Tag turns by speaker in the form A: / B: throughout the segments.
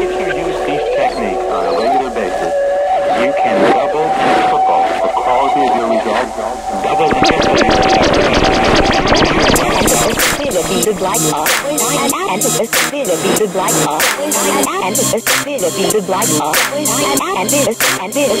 A: If you use these techniques on a regular basis, you can double, triple the quality of your results, double the
B: Anticipated like always, anticipated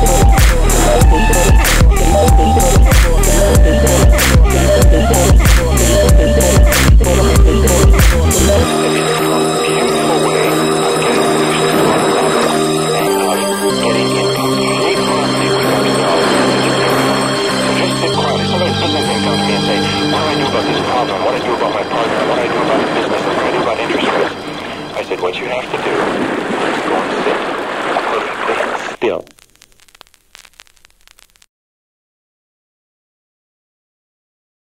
A: I said, what you have to do is go and sit perfectly still.